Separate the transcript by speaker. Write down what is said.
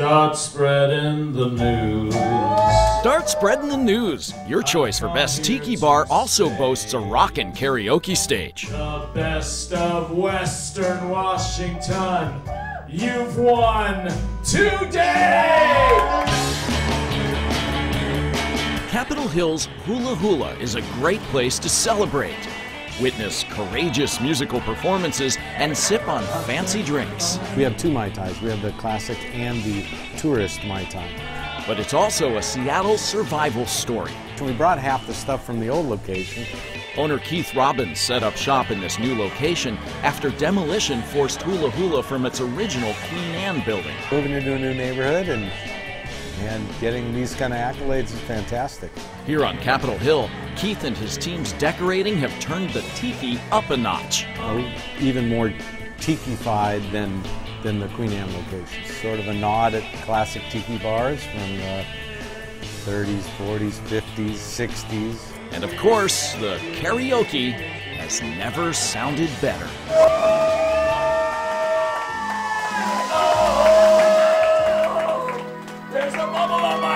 Speaker 1: Start spreading the news.
Speaker 2: Start spreading the news. Your choice for best tiki bar also boasts a rockin' karaoke stage.
Speaker 1: The best of Western Washington. You've won today!
Speaker 2: Capitol Hill's Hula Hula is a great place to celebrate. Witness courageous musical performances and sip on fancy drinks.
Speaker 3: We have two Mai Tais. We have the classic and the tourist Mai Tai.
Speaker 2: But it's also a Seattle survival story.
Speaker 3: So we brought half the stuff from the old location.
Speaker 2: Owner Keith Robbins set up shop in this new location after demolition forced Hula Hula from its original Queen Anne building.
Speaker 3: Moving into a new neighborhood and and getting these kind of accolades is fantastic.
Speaker 2: Here on Capitol Hill, Keith and his team's decorating have turned the tiki up a notch.
Speaker 3: Uh, even more tiki-fied than than the Queen Anne location. Sort of a nod at classic tiki bars from the 30s, 40s, 50s, 60s.
Speaker 2: And of course, the karaoke has never sounded better. bubble